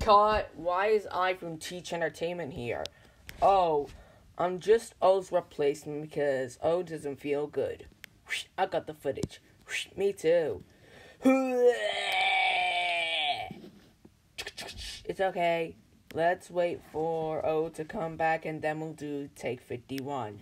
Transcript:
Cut. Why is I from Teach Entertainment here? Oh, I'm just O's replacement because O doesn't feel good. I got the footage. Me too. It's okay. Let's wait for O to come back and then we'll do take 51.